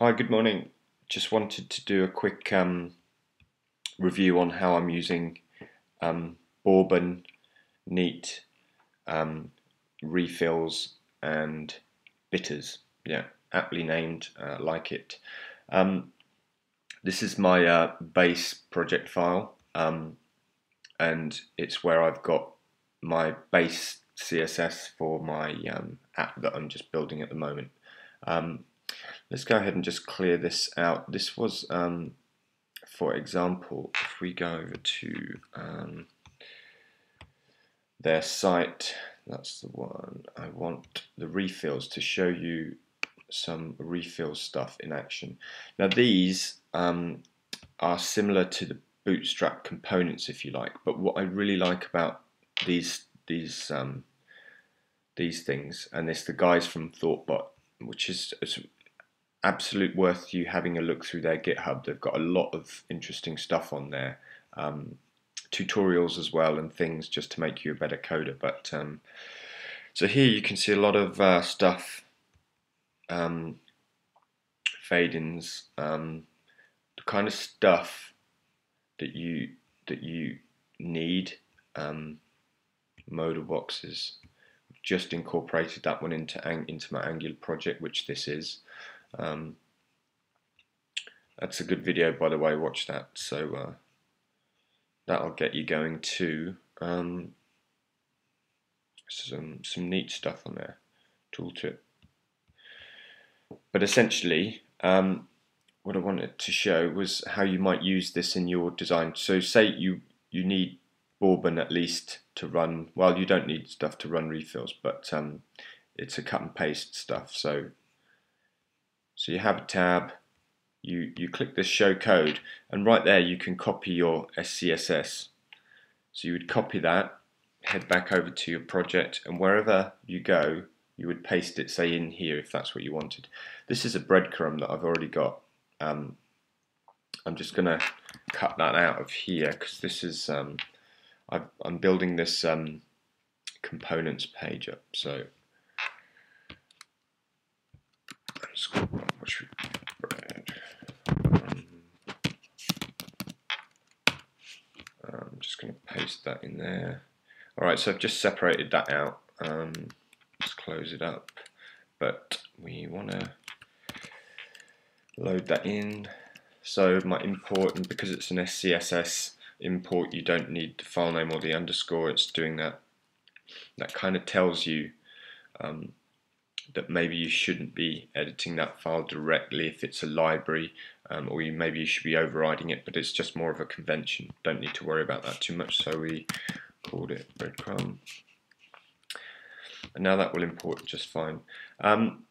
Hi, good morning. Just wanted to do a quick um, review on how I'm using um, Bourbon, Neat, um, refills and bitters. Yeah, aptly named, uh, like it. Um, this is my uh, base project file um, and it's where I've got my base CSS for my um, app that I'm just building at the moment. Um, let's go ahead and just clear this out. This was, um, for example, if we go over to um, their site, that's the one, I want the refills to show you some refill stuff in action. Now these um, are similar to the bootstrap components if you like but what I really like about these these um, these things and it's the guys from Thoughtbot which is, is absolute worth you having a look through their GitHub. They've got a lot of interesting stuff on there, um, tutorials as well, and things just to make you a better coder. But um, so here you can see a lot of uh, stuff, um, fade-ins, um, the kind of stuff that you that you need. Um, modal boxes. Just incorporated that one into into my Angular project, which this is. Um, that's a good video, by the way. Watch that. So uh, that'll get you going too. Um, some some neat stuff on there. Tooltip. But essentially, um, what I wanted to show was how you might use this in your design. So say you you need Bourbon at least to run. Well, you don't need stuff to run refills, but um, it's a cut and paste stuff. So so you have a tab, you, you click this show code, and right there you can copy your SCSS. So you would copy that, head back over to your project, and wherever you go, you would paste it, say, in here if that's what you wanted. This is a breadcrumb that I've already got. Um, I'm just going to cut that out of here because this is, um, i am building this um, components page up. So I'm just going to paste that in there. Alright, so I've just separated that out. Um, let's close it up. But we want to load that in. So my import, and because it's an SCSS import, you don't need the file name or the underscore. It's doing that. That kind of tells you um, that maybe you shouldn't be editing that file directly if it's a library um, or you, maybe you should be overriding it but it's just more of a convention. Don't need to worry about that too much. So we called it breadcrumb. And now that will import just fine. Um,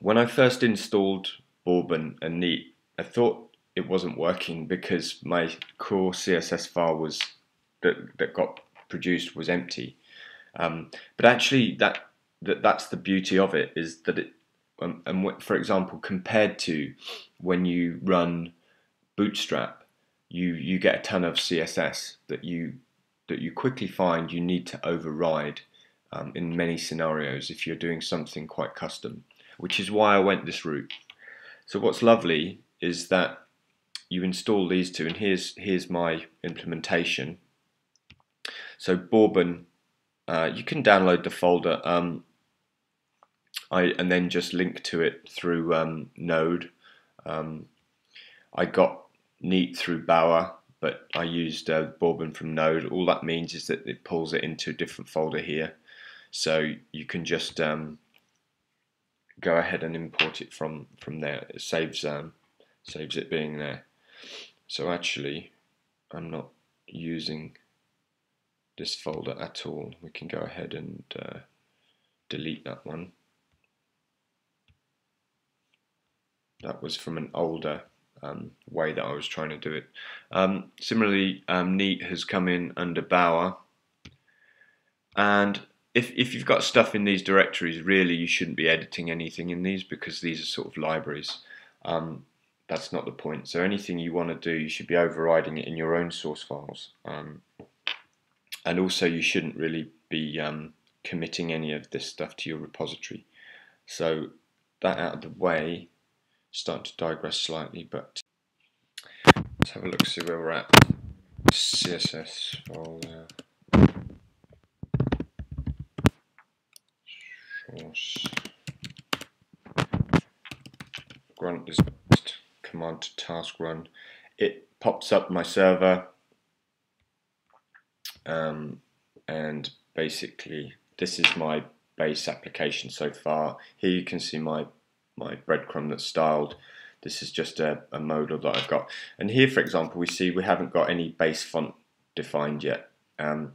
when I first installed Bourbon and Neat I thought it wasn't working because my core CSS file was that, that got produced was empty. Um, but actually that that that's the beauty of it is that it um, and for example compared to when you run bootstrap you you get a ton of css that you that you quickly find you need to override um, in many scenarios if you're doing something quite custom which is why I went this route. So what's lovely is that you install these two and here's here's my implementation. So Bourbon uh, you can download the folder. Um, I and then just link to it through um, Node. Um, I got Neat through Bower, but I used uh, Bourbon from Node. All that means is that it pulls it into a different folder here, so you can just um, go ahead and import it from from there. It saves um, saves it being there. So actually, I'm not using this folder at all. We can go ahead and uh, delete that one. That was from an older um, way that I was trying to do it. Um, similarly, um, Neat has come in under Bower. And if, if you've got stuff in these directories, really you shouldn't be editing anything in these because these are sort of libraries. Um, that's not the point. So anything you want to do, you should be overriding it in your own source files. Um, and also you shouldn't really be um, committing any of this stuff to your repository. So that out of the way, starting to digress slightly, but let's have a look, see where we're at. CSS folder. Source. Grunt is command to task run. It pops up my server um, and basically this is my base application so far. Here you can see my my breadcrumb that's styled. This is just a, a modal that I've got. And here, for example, we see we haven't got any base font defined yet. Um,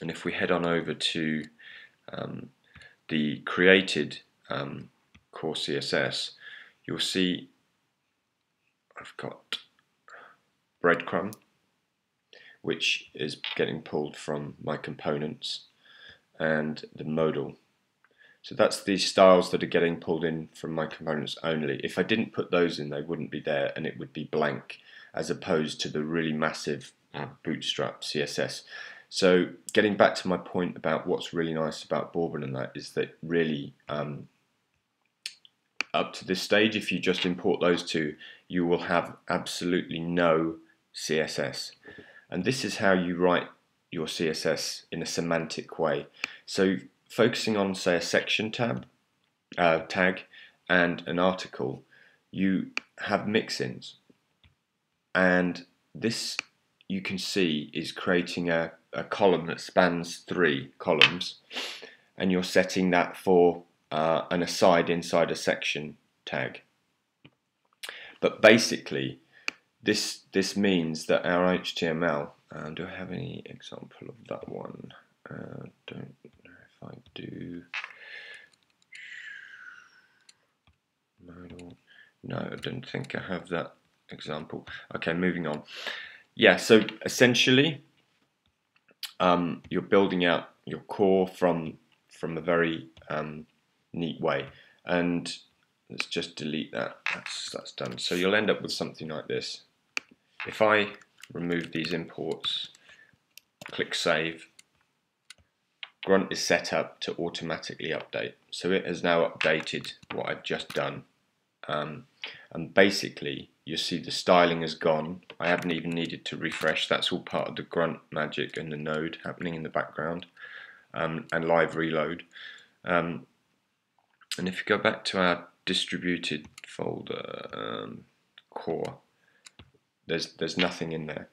and if we head on over to um, the created um, core CSS, you'll see I've got breadcrumb, which is getting pulled from my components, and the modal. So that's the styles that are getting pulled in from my components only. If I didn't put those in, they wouldn't be there and it would be blank, as opposed to the really massive uh, bootstrap CSS. So getting back to my point about what's really nice about Bourbon and that is that really um, up to this stage, if you just import those two, you will have absolutely no CSS. And this is how you write your CSS in a semantic way. So focusing on, say, a section tab, uh, tag and an article, you have mix-ins. And this, you can see, is creating a, a column that spans three columns. And you're setting that for uh, an aside inside a section tag. But basically, this this means that our HTML. Uh, do I have any example of that one? Uh, don't I do. Modal. No, I don't think I have that example. Okay, moving on. Yeah, so essentially, um, you're building out your core from from a very um, neat way, and let's just delete that. That's that's done. So you'll end up with something like this. If I remove these imports, click save, Grunt is set up to automatically update. So it has now updated what I've just done. Um, and basically, you see the styling has gone. I haven't even needed to refresh. That's all part of the Grunt magic and the node happening in the background um, and live reload. Um, and if you go back to our distributed folder um, core, there's there's nothing in there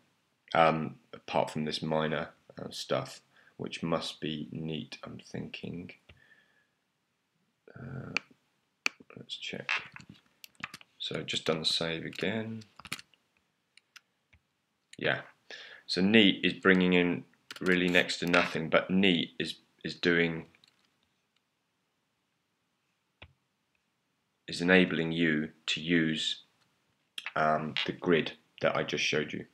um, apart from this minor uh, stuff, which must be neat. I'm thinking. Uh, let's check. So just done the save again. Yeah. So neat is bringing in really next to nothing, but neat is is doing is enabling you to use um, the grid that I just showed you.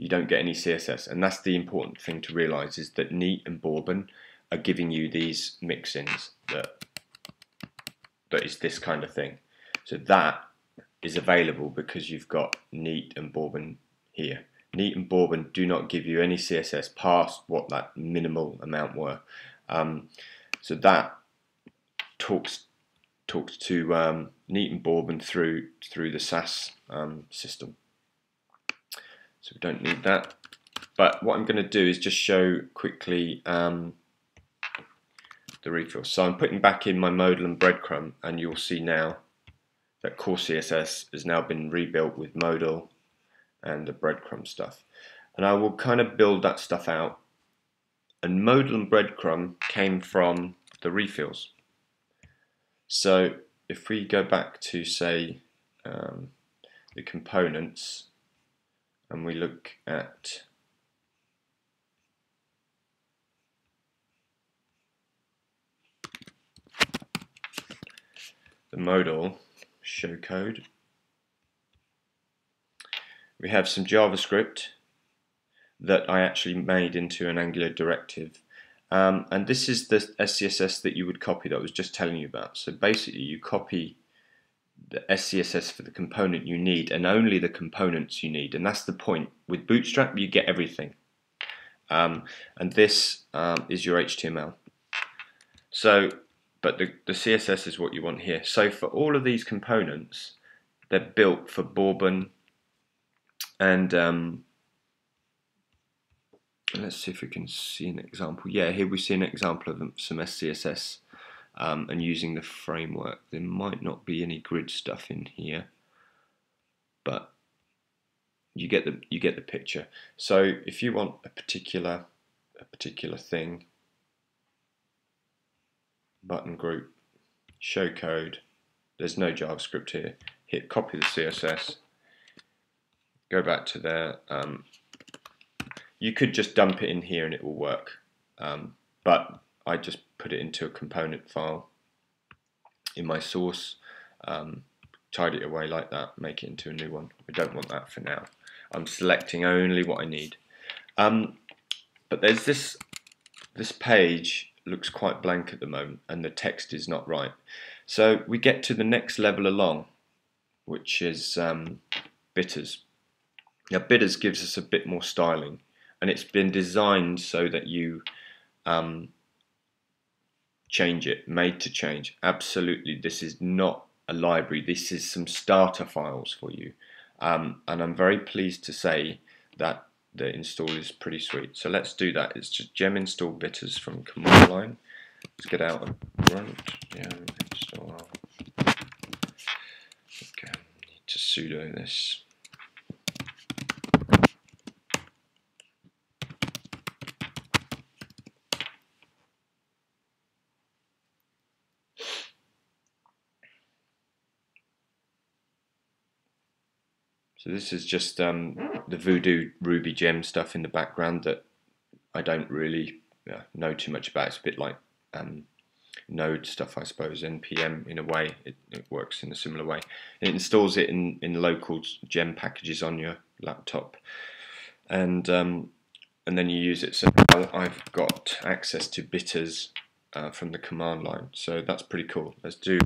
You don't get any CSS, and that's the important thing to realize is that Neat and Bourbon are giving you these mix-ins that that is this kind of thing. So that is available because you've got Neat and Bourbon here. Neat and Bourbon do not give you any CSS past what that minimal amount were. Um, so that talks talks to um, Neat and Bourbon through through the Sass um, system. So we don't need that. But what I'm going to do is just show quickly um, the refill. So I'm putting back in my modal and breadcrumb, and you'll see now that core CSS has now been rebuilt with modal and the breadcrumb stuff. And I will kind of build that stuff out. And modal and breadcrumb came from the refills. So if we go back to say um, the components and we look at the modal show code we have some JavaScript that I actually made into an Angular directive um, and this is the SCSS that you would copy that I was just telling you about. So basically you copy SCSS for the component you need and only the components you need. And that's the point. With Bootstrap you get everything. Um, and this um, is your HTML. So but the, the CSS is what you want here. So for all of these components, they're built for Bourbon and um, let's see if we can see an example. Yeah, here we see an example of some SCSS um, and using the framework. There might not be any grid stuff in here, but you get the you get the picture. So if you want a particular a particular thing, button group, show code, there's no JavaScript here. Hit copy the CSS, go back to there. Um, you could just dump it in here and it will work, um, but I just put it into a component file in my source, um, tidy it away like that, make it into a new one. We don't want that for now. I'm selecting only what I need. Um, but there's this, this page looks quite blank at the moment and the text is not right. So we get to the next level along, which is um, bitters. Now bitters gives us a bit more styling and it's been designed so that you um, change it, made to change. Absolutely, this is not a library. This is some starter files for you. Um, and I'm very pleased to say that the install is pretty sweet. So let's do that. It's just gem install bitters from command line. Let's get out and run gem install. Okay, need to sudo this. So this is just um, the Voodoo Ruby gem stuff in the background that I don't really uh, know too much about. It's a bit like um, Node stuff, I suppose. NPM, in a way, it, it, works in a similar way. It installs it in, in local gem packages on your laptop, and um, and then you use it. So now I've got access to bitters uh, from the command line, so that's pretty cool. Let's do.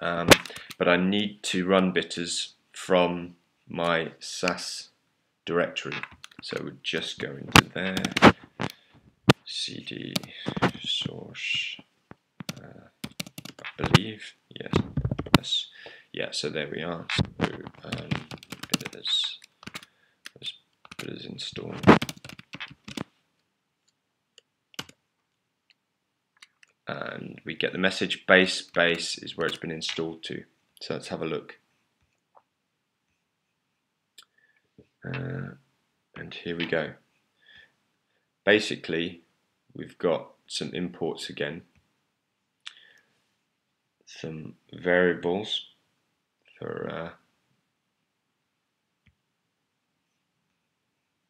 Um, but I need to run bitters from my Sass directory. So we just go into there, cd source, uh, I believe, yes, yes, yeah, so there we are. So um, it is, it is. And we get the message base, base is where it's been installed to. So let's have a look. Uh, and here we go. Basically, we've got some imports again, some variables for uh,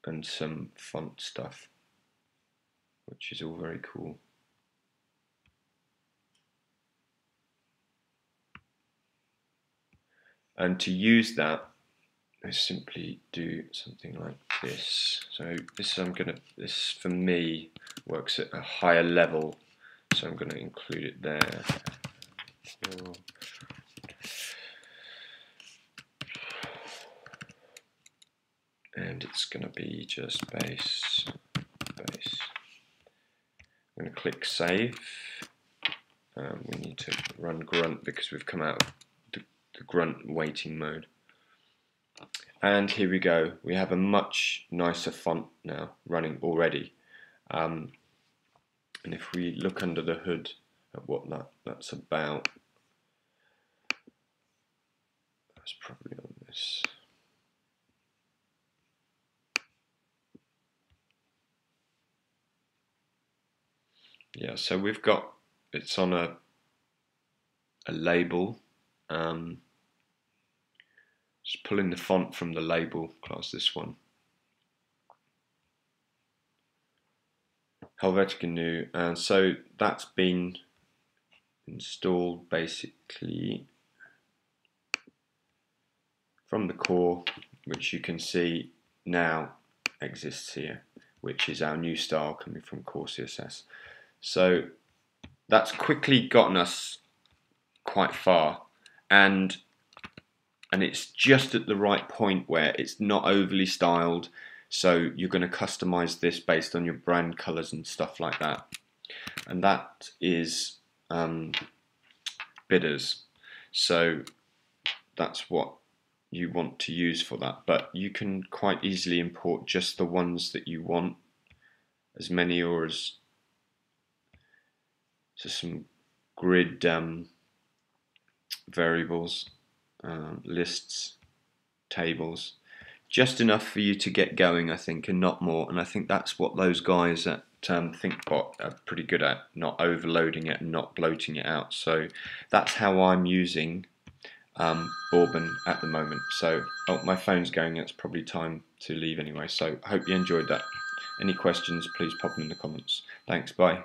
and some font stuff, which is all very cool. And to use that, I simply do something like this. So this I'm gonna this for me works at a higher level, so I'm gonna include it there. And it's gonna be just base base. I'm gonna click save. Um, we need to run grunt because we've come out of the, the grunt waiting mode. And here we go, we have a much nicer font now running already. Um, and if we look under the hood at what that, that's about, that's probably on this. Yeah, so we've got, it's on a, a label. Um, just pulling the font from the label class, this one. Helvetica Neue, and so that's been installed basically from the core, which you can see now exists here, which is our new style coming from core CSS. So that's quickly gotten us quite far, and and it's just at the right point where it's not overly styled so you're going to customize this based on your brand colors and stuff like that and that is um, bitters. So that's what you want to use for that. But you can quite easily import just the ones that you want, as many or as so some grid um, variables, um, lists, tables, just enough for you to get going, I think, and not more. And I think that's what those guys at um, ThinkBot are pretty good at, not overloading it and not bloating it out. So that's how I'm using um, Bourbon at the moment. So oh, my phone's going. It's probably time to leave anyway. So I hope you enjoyed that. Any questions, please pop them in the comments. Thanks. Bye.